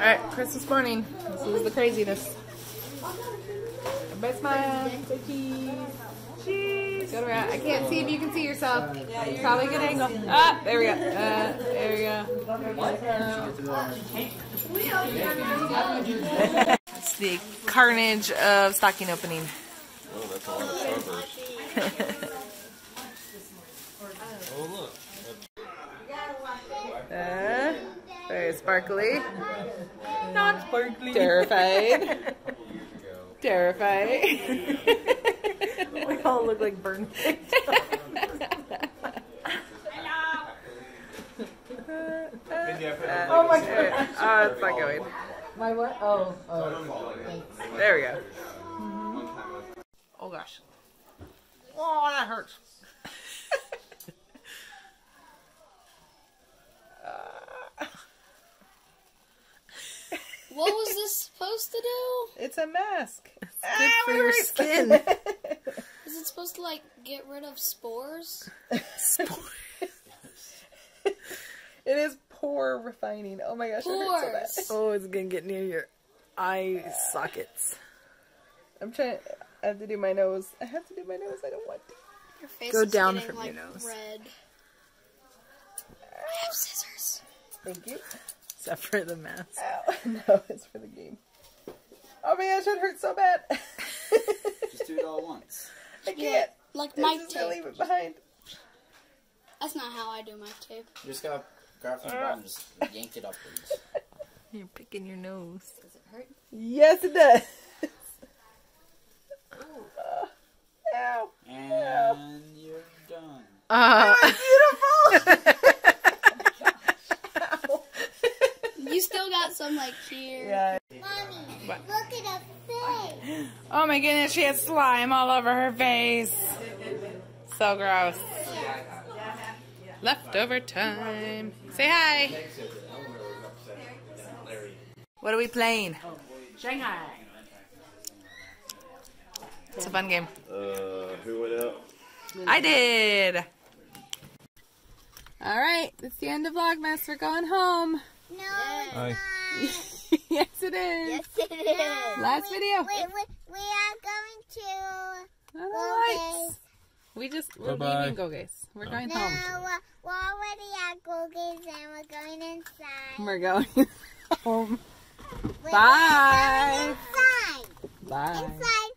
Alright, Christmas morning. This is the craziness. Everybody smile. Say cheese. Cheese. Go around. I can't see if you can see yourself. Yeah, Probably a good angle. Ah, there we go. Uh, there we go. it's the carnage of stocking opening. Oh, that's all the Starburst. oh, look. Uh, very sparkly. Not sparkly. Terrified. Terrified. we all look like burned pigs. oh my god. Oh, uh, it's not going. My what? Oh, oh. Thanks. There we go. Mm-hmm. Oh gosh. Oh, that hurts. What was this supposed to do? It's a mask. Good for your skin. Is it supposed to like get rid of spores? Spores. It is pore refining. Oh my gosh, it so bad. Oh, it's gonna get near your eye sockets. I'm trying. I have to do my nose. I have to do my nose. I don't want to. Your face Go is down getting, from your like, nose. Red. I have scissors. Thank you. Except for the mask. Ow. No, it's for the game. Oh my gosh, it hurts so bad. Just do it all once. I can't. Like my mic just gotta leave tape. it behind. That's not how I do my tape. You just gotta grab from the bottom and just yank it upwards. You're picking your nose. Does it hurt? Yes, it does. Uh, ow. And you're done. Uh, You still got some like here. Yeah. Mommy, look at her face. Oh my goodness, she has slime all over her face. So gross. Leftover time. Say hi. What are we playing? Shanghai. It's a fun game. Uh, who went out? I did. All right, it's the end of Vlogmas. We're going home. No, Hi. it's not. yes, it is. Yes, it is. Last video. We, we, we are going to All go right. We just we're Bye-bye. leaving Go Gays. We're going No, home. uh, we're already at go and we're going inside. We're going home. We're Bye. going inside. Bye. Inside.